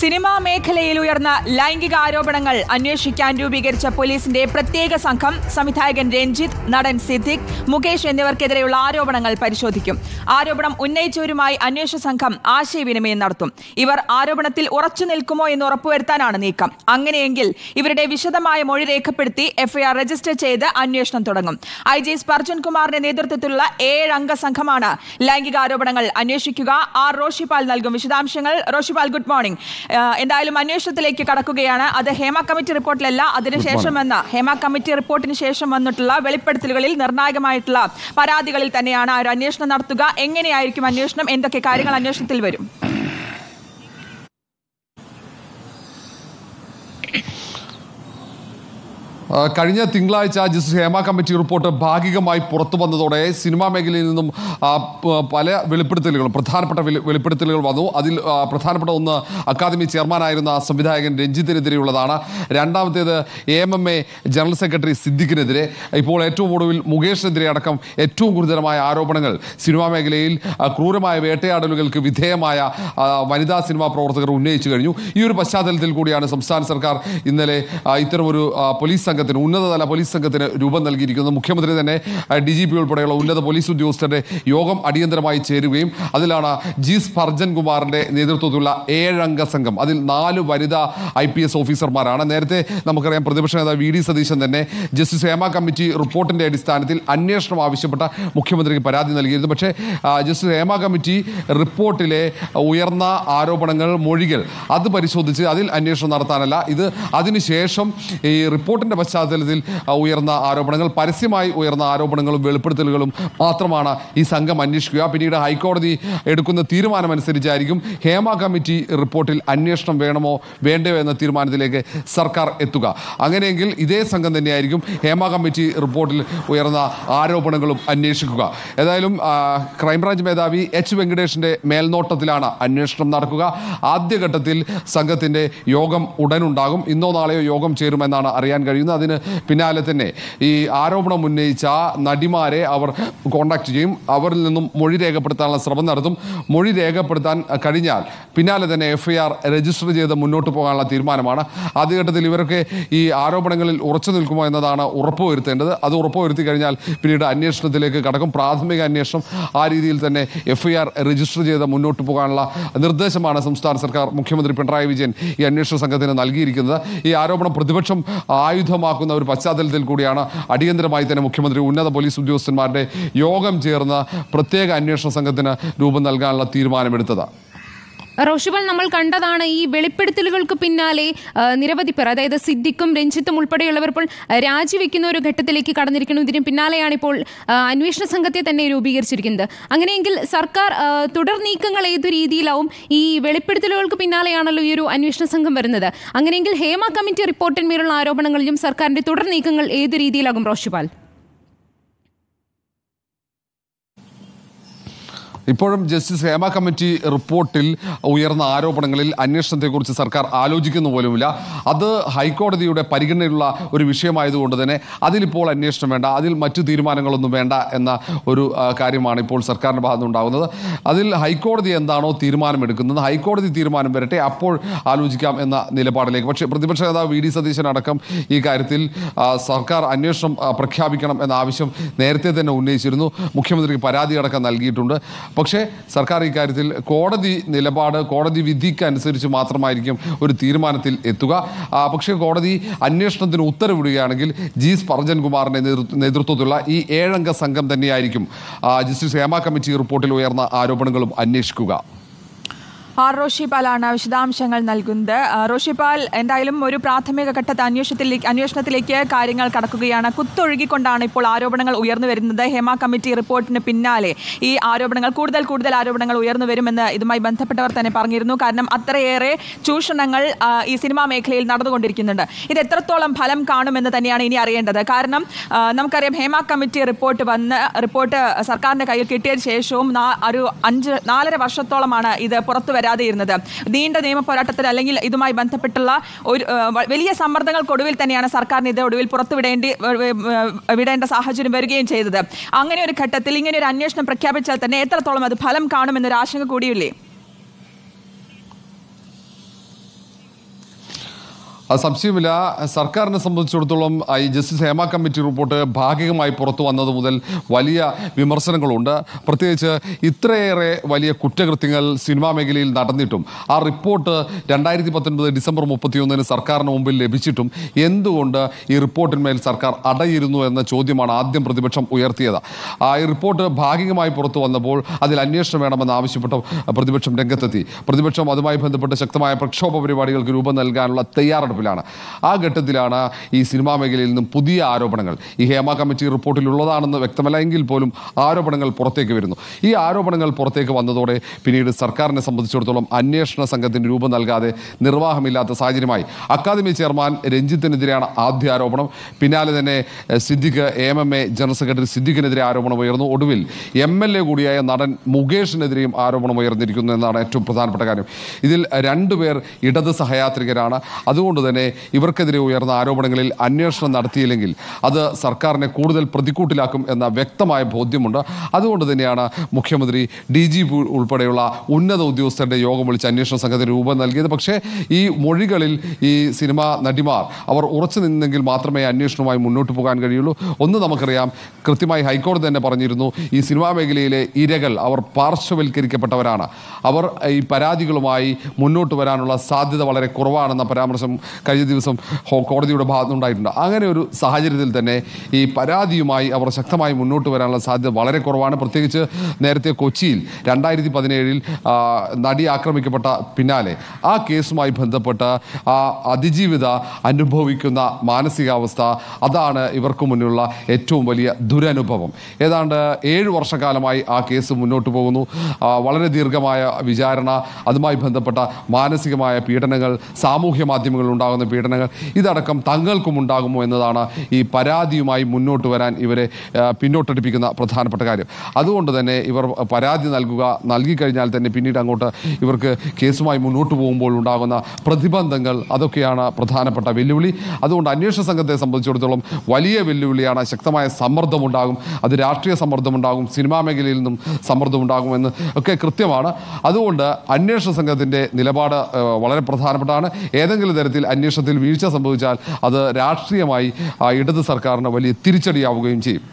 Cinema മേഖലയിൽ ഉയർന്ന ലൈംഗിക ആരോപണങ്ങൾ അന്വേഷിക്കാൻ രൂപീകരിച്ച പോലീസിന്റെ പ്രത്യേക സംഘം സംവിധായകൻ രഞ്ജിത്ത് നടൻ സിദ്ദിഖ് മുകേഷ് എന്നിവർക്കെതിരെയുള്ള ആരോപണങ്ങൾ പരിശോധിക്കും. ആരോപണം ഉന്നയിച്ചവരുമായി അന്വേഷണ സംഘം ആശയവിനിമയം നടത്തും. ഇവർ ആരോപണത്തിൽ ഉറച്ചു നിൽക്കുമോ എന്ന് ഉറപ്പുവരുത്താനാണ് നീക്കം. അങ്ങനെയെങ്കിൽ ഇവരുടെ വിശദമായ മൊഴി രേഖപ്പെടുത്തി എഫ്ഐആർ രജിസ്റ്റർ ചെയ്ത് അന്വേഷണം തുടങ്ങും. ഐ ജി സ്പർജൻ കുമാറിന്റെ നേതൃത്വത്തിലുള്ള ഏഴംഗ സംഘമാണ് ലൈംഗിക ആരോപണങ്ങൾ അന്വേഷിക്കുക. ആർ റോഷിപാൽ നൽകും വിശദാംശങ്ങൾ. Roshipal good morning. എന്തായാലും അന്വേഷണത്തിലേക്ക് കടക്കുകയാണ്. അത് ഹേമ കമ്മിറ്റി റിപ്പോർട്ടിലല്ല അതിനുശേഷം വന്ന ഹേമ കമ്മിറ്റി റിപ്പോർട്ടിന് ശേഷം വന്നിട്ടുള്ള വെളിപ്പെടുത്തലുകളിൽ നിർണായകമായിട്ടുള്ള പരാതികളിൽ തന്നെയാണ് ആ ഒരു അന്വേഷണം നടത്തുക. എങ്ങനെയായിരിക്കും അന്വേഷണം? എന്തൊക്കെ കാര്യങ്ങൾ അന്വേഷണത്തിൽ വരും? കഴിഞ്ഞ തിങ്കളാഴ്ച ജസ്റ്റിസ് ഹേമ കമ്മിറ്റി റിപ്പോർട്ട് ഭാഗികമായി പുറത്തു വന്നതോടെ സിനിമാ മേഖലയിൽ നിന്നും പല വെളിപ്പെടുത്തലുകളും പ്രധാനപ്പെട്ട വെളി- വെളിപ്പെടുത്തലുകൾ വന്നു. അതിൽ പ്രധാനപ്പെട്ട ഒന്ന് അക്കാദമി ചെയർമാനായിരുന്ന സംവിധായകൻ രഞ്ജിത്തിനെതിരെയുള്ളതാണ്. രണ്ടാമത്തേത് A M M A general secretary സിദ്ദിഖിനെതിരെ. ഇപ്പോൾ ഏറ്റവും ഒടുവിൽ മുകേഷിനെതിരെ അടക്കം ഏറ്റവും ഗുരുതരമായ ആരോപണങ്ങൾ. സിനിമാ മേഖലയിൽ ക്രൂരമായ വേട്ടയാടലുകൾക്ക് വിധേയമായ വനിതാ സിനിമാ പ്രവർത്തകർ ഉന്നയിച്ചു കഴിഞ്ഞു. ഈ ഒരു പശ്ചാത്തലത്തിൽ കൂടിയാണ് സംസ്ഥാന സർക്കാർ ഇന്നലെ ഇത്തരമൊരു പോലീസ് സംഘത്തിന് ഉന്നതതല പോലീസ് സംഘത്തിന് രൂപം നൽകിയിരിക്കുന്നത് മുഖ്യമന്ത്രി തന്നെ ഡി ജി പി ഉൾപ്പെടെയുള്ള ഉന്നത പോലീസ് ഉദ്യോഗസ്ഥരുടെ യോഗം അടിയന്തരമായി ചേരുകയും അതിലാണ് ജി സ്പർജൻ കുമാറിന്റെ നേതൃത്വത്തിലുള്ള ഏഴംഗ സംഘം. അതിൽ നാല് വനിതാ ഐ പി എസ് ഓഫീസർമാരാണ്. നേരത്തെ നമുക്കറിയാം പ്രതിപക്ഷ നേതാവ് വി ഡി സതീശൻ തന്നെ ജസ്റ്റിസ് ഹേമ കമ്മിറ്റി റിപ്പോർട്ടിന്റെ അടിസ്ഥാനത്തിൽ അന്വേഷണം ആവശ്യപ്പെട്ട മുഖ്യമന്ത്രിക്ക് പരാതി നൽകിയിരുന്നു. പക്ഷേ ജസ്റ്റിസ് ഹേമ കമ്മിറ്റി റിപ്പോർട്ടിലെ ഉയർന്ന ആരോപണങ്ങൾ മൊഴികൾ അത് പരിശോധിച്ച് അതിൽ അന്വേഷണം നടത്താനല്ല. ഇത് അതിനുശേഷം ഈ റിപ്പോർട്ടിന്റെ പശ്ചാത്തലത്തിൽ ഉയർന്ന ആരോപണങ്ങൾ പരസ്യമായി ഉയർന്ന ആരോപണങ്ങളും വെളിപ്പെടുത്തലുകളും മാത്രമാണ് ഈ സംഘം അന്വേഷിക്കുക. പിന്നീട് ഹൈക്കോടതി എടുക്കുന്ന തീരുമാനമനുസരിച്ചായിരിക്കും ഹേമ കമ്മിറ്റി റിപ്പോർട്ടിൽ അന്വേഷണം വേണമോ വേണ്ടയോ എന്ന തീരുമാനത്തിലേക്ക് സർക്കാർ എത്തുക. അങ്ങനെയെങ്കിൽ ഇതേ സംഘം തന്നെയായിരിക്കും ഹേമ കമ്മിറ്റി റിപ്പോർട്ടിൽ ഉയർന്ന ആരോപണങ്ങളും അന്വേഷിക്കുക. ഏതായാലും ക്രൈംബ്രാഞ്ച് മേധാവി എച്ച് വെങ്കടേഷിന്റെ മേൽനോട്ടത്തിലാണ് അന്വേഷണം നടക്കുക. ആദ്യഘട്ടത്തിൽ സംഘത്തിന്റെ യോഗം ഉടനുണ്ടാകും ഇന്നോ നാളെയോ യോഗം ചേരുമെന്നാണ് അറിയാൻ കഴിയുന്നത്. അതിന് പിന്നാലെ തന്നെ ഈ ആരോപണം ഉന്നയിച്ച നടിമാരെ അവർ കോണ്ടാക്ട് ചെയ്യും അവരിൽ നിന്നും മൊഴി രേഖപ്പെടുത്താനുള്ള ശ്രമം നടത്തും. മൊഴി രേഖപ്പെടുത്താൻ കഴിഞ്ഞാൽ പിന്നാലെ തന്നെ എഫ്ഐആർ രജിസ്റ്റർ ചെയ്ത് മുന്നോട്ട് പോകാനുള്ള തീരുമാനമാണ്. ആദ്യഘട്ടത്തിൽ ഇവരൊക്കെ ഈ ആരോപണങ്ങളിൽ ഉറച്ചു നിൽക്കുമോ എന്നതാണ് ഉറപ്പുവരുത്തേണ്ടത് അത് ഉറപ്പുവരുത്തി കഴിഞ്ഞാൽ പിന്നീട് അന്വേഷണത്തിലേക്ക് കടക്കും. പ്രാഥമിക അന്വേഷണം ആ രീതിയിൽ തന്നെ എഫ്ഐആർ രജിസ്റ്റർ ചെയ്ത് മുന്നോട്ട് പോകാനുള്ള നിർദ്ദേശമാണ് സംസ്ഥാന സർക്കാർ മുഖ്യമന്ത്രി പിണറായി വിജയൻ ഈ അന്വേഷണ സംഘത്തിന് നൽകിയിരിക്കുന്നത്. ഈ ആരോപണം പ്രതിപക്ഷം ആയുധമാക്കുന്ന ഒരു പശ്ചാത്തലത്തിൽ കൂടിയാണ് അടിയന്തരമായി തന്നെ മുഖ്യമന്ത്രി ഉന്നത പോലീസ് ഉദ്യോഗസ്ഥന്മാരുടെ യോഗം ചേർന്ന് പ്രത്യേക അന്വേഷണ സംഘത്തിന് രൂപം നൽകാനുള്ള തീരുമാനമെടുത്തത്. റോഷിബൽ നമ്മൾ കണ്ടതാണ് ഈ വെളിപ്പെടുത്തലുകൾക്ക് പിന്നാലെ നിരവധി പേർ അതായത് സിദ്ദിഖും രഞ്ജിത്തും ഉൾപ്പെടെയുള്ളവർ ഇപ്പോൾ രാജിവെക്കുന്ന ഒരു ഘട്ടത്തിലേക്ക് കടന്നിരിക്കുന്നു. ഇതിന് പിന്നാലെയാണ് ഇപ്പോൾ അന്വേഷണ സംഘത്തെ തന്നെ രൂപീകരിച്ചിരിക്കുന്നത്. അങ്ങനെയെങ്കിൽ സർക്കാർ തുടർ നീക്കങ്ങൾ ഏതു രീതിയിലാവും ഈ വെളിപ്പെടുത്തലുകൾക്ക് പിന്നാലെയാണല്ലോ ഈ ഒരു അന്വേഷണ സംഘം വരുന്നത്. അങ്ങനെയെങ്കിൽ ഹേമ കമ്മിറ്റി റിപ്പോർട്ടിന്മേലുള്ള ആരോപണങ്ങളിലും സർക്കാരിന്റെ തുടർ നീക്കങ്ങൾ ഏതു രീതിയിലാകും റോഷിപാൽ ഇപ്പോഴും ജസ്റ്റിസ് ഹേമ കമ്മിറ്റി റിപ്പോർട്ടിൽ ഉയർന്ന ആരോപണങ്ങളിൽ അന്വേഷണത്തെക്കുറിച്ച് സർക്കാർ ആലോചിക്കുന്ന പോലുമില്ല. അത് ഹൈക്കോടതിയുടെ പരിഗണനയിലുള്ള ഒരു വിഷയമായതുകൊണ്ട് തന്നെ അതിലിപ്പോൾ അന്വേഷണം വേണ്ട അതിൽ മറ്റു തീരുമാനങ്ങളൊന്നും വേണ്ട എന്ന ഒരു കാര്യമാണ് ഇപ്പോൾ സർക്കാരിന്റെ ഭാഗത്തുനിന്നുണ്ടാകുന്നത്. അതിൽ ഹൈക്കോടതി എന്താണോ തീരുമാനമെടുക്കുന്നത് ഹൈക്കോടതി തീരുമാനം വരട്ടെ അപ്പോൾ ആലോചിക്കാം എന്ന നിലപാടിലേക്ക്. പക്ഷേ പ്രതിപക്ഷ നേതാവ് വി ഡി സതീശൻ അടക്കം ഈ കാര്യത്തിൽ സർക്കാർ അന്വേഷണം പ്രഖ്യാപിക്കണം എന്ന ആവശ്യം നേരത്തെ തന്നെ ഉന്നയിച്ചിരുന്നു. മുഖ്യമന്ത്രിക്ക് പരാതി അടക്കം നൽകിയിട്ടുണ്ട്. പക്ഷേ സർക്കാർ ഇക്കാര്യത്തിൽ കോടതി നിലപാട് കോടതി വിധിക്ക് അനുസരിച്ച് മാത്രമായിരിക്കും ഒരു തീരുമാനത്തിൽ എത്തുക. പക്ഷേ കോടതി അന്വേഷണത്തിന് ഉത്തരവിടുകയാണെങ്കിൽ ജി സ്പർജൻ കുമാറിന്റെ നേതൃത്വത്തിലുള്ള ഈ ഏഴംഗ സംഘം തന്നെയായിരിക്കും. ജസ്റ്റിസ് ഹേമ കമ്മിറ്റി റിപ്പോർട്ടിൽ ഉയർന്ന ആരോപണങ്ങളും അന്വേഷിക്കുക. ആർ. റോഷിപാലാണ് വിശദാംശങ്ങൾ നൽകുന്നത്. റോഷിപാൽ എന്തായാലും ഒരു പ്രാഥമിക ഘട്ടത്തെ അന്വേഷണത്തിലേക്ക് അന്വേഷണത്തിലേക്ക് കാര്യങ്ങൾ കടക്കുകയാണ്. കുത്തൊഴുകിക്കൊണ്ടാണ് ഇപ്പോൾ ആരോപണങ്ങൾ ഉയർന്നു വരുന്നത്. ഹേമ കമ്മിറ്റി റിപ്പോർട്ടിന് പിന്നാലെ ഈ ആരോപണങ്ങൾ കൂടുതൽ കൂടുതൽ ആരോപണങ്ങൾ ഉയർന്നു വരുമെന്ന് ഇതുമായി ബന്ധപ്പെട്ടവർ തന്നെ പറഞ്ഞിരുന്നു. കാരണം അത്രയേറെ ചൂഷണങ്ങൾ ഈ സിനിമാ മേഖലയിൽ നടന്നുകൊണ്ടിരിക്കുന്നുണ്ട്. ഇത് എത്രത്തോളം ഫലം കാണുമെന്ന് തന്നെയാണ് ഇനി അറിയേണ്ടത്. കാരണം നമുക്കറിയാം ഹേമ കമ്മിറ്റി റിപ്പോർട്ട് വന്ന് റിപ്പോർട്ട് സർക്കാരിന്റെ കയ്യിൽ കിട്ടിയതിന് ശേഷവും ഒരു അഞ്ച് നാലര വർഷത്തോളമാണ് ഇത് പുറത്തു വരാതെ ഇരുന്നത് നീണ്ട നിയമ പോരാട്ടത്തിൽ അല്ലെങ്കിൽ ഇതുമായി ബന്ധപ്പെട്ടുള്ള ഒരു വലിയ സമ്മർദ്ദങ്ങൾക്കൊടുവിൽ തന്നെയാണ് സർക്കാരിന് ഇത് ഒടുവിൽ പുറത്തുവിടേണ്ടി വിടേണ്ട സാഹചര്യം വരികയും ചെയ്തത്. അങ്ങനെ ഒരു ഘട്ടത്തിൽ ഇങ്ങനെ ഒരു അന്വേഷണം പ്രഖ്യാപിച്ചാൽ തന്നെ എത്രത്തോളം അത് ഫലം കാണുമെന്നൊരു ആശങ്ക കൂടിയില്ലേ? സംശയമില്ല സർക്കാരിനെ സംബന്ധിച്ചിടത്തോളം ഈ ജസ്റ്റിസ് ഹേമ കമ്മിറ്റി റിപ്പോർട്ട് ഭാഗികമായി പുറത്തു വന്നത് മുതൽ വലിയ വിമർശനങ്ങളുണ്ട്. പ്രത്യേകിച്ച് ഇത്രയേറെ വലിയ കുറ്റകൃത്യങ്ങൾ സിനിമാ മേഖലയിൽ നടന്നിട്ടും ആ റിപ്പോർട്ട് രണ്ടായിരത്തി പത്തൊൻപത് ഡിസംബർ മുപ്പത്തിയൊന്നിന് സർക്കാരിന് മുമ്പിൽ ലഭിച്ചിട്ടും എന്തുകൊണ്ട് ഈ റിപ്പോർട്ടിന്മേൽ സർക്കാർ അടയിരുന്നു എന്ന ചോദ്യമാണ് ആദ്യം പ്രതിപക്ഷം ഉയർത്തിയത്. ആ ഈ റിപ്പോർട്ട് ഭാഗികമായി പുറത്തു വന്നപ്പോൾ അതിൽ അന്വേഷണം വേണമെന്ന് ആവശ്യപ്പെട്ട പ്രതിപക്ഷം രംഗത്തെത്തി. പ്രതിപക്ഷം അതുമായി ബന്ധപ്പെട്ട് ശക്തമായ പ്രക്ഷോഭ പരിപാടികൾക്ക് രൂപം നൽകാനുള്ള തയ്യാറെടുപ്പിലാണ് ആ ഘട്ടത്തിലാണ് ഈ സിനിമാ മേഖലയിൽ നിന്നും പുതിയ ആരോപണങ്ങൾ. ഈ ഹേമ കമ്മിറ്റി റിപ്പോർട്ടിൽ ഉള്ളതാണെന്ന് വ്യക്തമല്ല എങ്കിൽ പോലും ആരോപണങ്ങൾ പുറത്തേക്ക് വരുന്നു. ഈ ആരോപണങ്ങൾ പുറത്തേക്ക് വന്നതോടെ പിന്നീട് സർക്കാരിനെ സംബന്ധിച്ചിടത്തോളം അന്വേഷണ സംഘത്തിന് രൂപം നൽകാതെ നിർവാഹമില്ലാത്ത സാഹചര്യമായി. അക്കാദമി ചെയർമാൻ രഞ്ജിത്തിനെതിരെയാണ് ആദ്യ ആരോപണം. പിന്നാലെ തന്നെ Siddique M M A general secretary സിദ്ദിഖിനെതിരെ ആരോപണം ഉയർന്നു. ഒടുവിൽ എം എൽ എ കൂടിയായ നടൻ മുകേഷിനെതിരെയും ആരോപണം ഉയർന്നിരിക്കുന്നു എന്നാണ് ഏറ്റവും പ്രധാനപ്പെട്ട കാര്യം. ഇതിൽ രണ്ടുപേർ ഇടത് സഹയാത്രികരാണ്. അതുകൊണ്ട് തന്നെ ഇവർക്കെതിരെ ഉയർന്ന ആരോപണങ്ങളിൽ അന്വേഷണം നടത്തിയില്ലെങ്കിൽ അത് സർക്കാരിനെ കൂടുതൽ പ്രതിക്കൂട്ടിലാക്കും എന്ന വ്യക്തമായ ബോധ്യമുണ്ട്. അതുകൊണ്ട് തന്നെയാണ് മുഖ്യമന്ത്രി ഡി ജി പി ഉൾപ്പെടെയുള്ള ഉന്നത ഉദ്യോഗസ്ഥരുടെ യോഗം വിളിച്ച് അന്വേഷണ സംഘത്തിന് രൂപം നൽകിയത്. പക്ഷേ ഈ മൊഴികളിൽ ഈ സിനിമാ നടിമാർ അവർ ഉറച്ചു നിന്നെങ്കിൽ മാത്രമേ അന്വേഷണവുമായി മുന്നോട്ട് പോകാൻ കഴിയുള്ളൂ. ഒന്ന് നമുക്കറിയാം കൃത്യമായി ഹൈക്കോടതി തന്നെ പറഞ്ഞിരുന്നു ഈ സിനിമാ മേഖലയിലെ ഇരകൾ അവർ പാർശ്വവൽക്കരിക്കപ്പെട്ടവരാണ്. അവർ ഈ പരാതികളുമായി മുന്നോട്ട് വരാനുള്ള സാധ്യത വളരെ കുറവാണെന്ന പരാമർശം കഴിഞ്ഞ ദിവസം കോടതിയുടെ ഭാഗത്തുനിന്നുണ്ടായിട്ടുണ്ട്. അങ്ങനെ ഒരു സാഹചര്യത്തിൽ തന്നെ ഈ പരാതിയുമായി അവർ ശക്തമായി മുന്നോട്ട് വരാനുള്ള സാധ്യത വളരെ കുറവാണ്. പ്രത്യേകിച്ച് നേരത്തെ കൊച്ചിയിൽ രണ്ടായിരത്തി പതിനേഴിൽ നടി ആക്രമിക്കപ്പെട്ട പിന്നാലെ ആ കേസുമായി ബന്ധപ്പെട്ട് ആ അതിജീവിത അനുഭവിക്കുന്ന മാനസികാവസ്ഥ അതാണ് ഇവർക്ക് മുന്നിലുള്ള ഏറ്റവും വലിയ ദുരനുഭവം. ഏതാണ്ട് ഏഴ് വർഷക്കാലമായി ആ കേസ് മുന്നോട്ട് പോകുന്നു. വളരെ ദീർഘമായ വിചാരണ അതുമായി ബന്ധപ്പെട്ട മാനസികമായ പീഡനങ്ങൾ സാമൂഹ്യ മാധ്യമങ്ങളിൽ ഉണ്ടാകുന്ന പീഡനങ്ങൾ ഇതടക്കം തങ്ങൾക്കും ഉണ്ടാകുമോ എന്നതാണ് ഈ പരാതിയുമായി മുന്നോട്ട് വരാൻ ഇവരെ പിന്നോട്ടടിപ്പിക്കുന്ന പ്രധാനപ്പെട്ട കാര്യം. അതുകൊണ്ട് തന്നെ ഇവർ പരാതി നൽകുക നൽകിക്കഴിഞ്ഞാൽ തന്നെ പിന്നീട് അങ്ങോട്ട് ഇവർക്ക് കേസുമായി മുന്നോട്ട് പോകുമ്പോൾ ഉണ്ടാകുന്ന പ്രതിബന്ധങ്ങൾ അതൊക്കെയാണ് പ്രധാനപ്പെട്ട വെല്ലുവിളി. അതുകൊണ്ട് അന്വേഷണ സംഘത്തെ സംബന്ധിച്ചിടത്തോളം വലിയ വെല്ലുവിളിയാണ് ശക്തമായ സമ്മർദ്ദമുണ്ടാകും അത് രാഷ്ട്രീയ സമ്മർദ്ദമുണ്ടാകും സിനിമാ മേഖലയിൽ നിന്നും സമ്മർദ്ദമുണ്ടാകും എന്ന് ഒക്കെ കൃത്യമാണ്. അതുകൊണ്ട് അന്വേഷണ സംഘത്തിന്റെ നിലപാട് വളരെ പ്രധാനപ്പെട്ടാണ് ഏതെങ്കിലും തരത്തിൽ അന്വേഷണത്തിൽ വീഴ്ച സംഭവിച്ചാൽ അത് രാഷ്ട്രീയമായി ഇടത് സർക്കാരിന് വലിയ തിരിച്ചടിയാവുകയും ചെയ്യും.